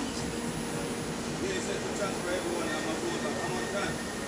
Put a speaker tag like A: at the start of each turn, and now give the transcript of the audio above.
A: Yeah, it's a chance for everyone. I'm a quarterback. I'm on time.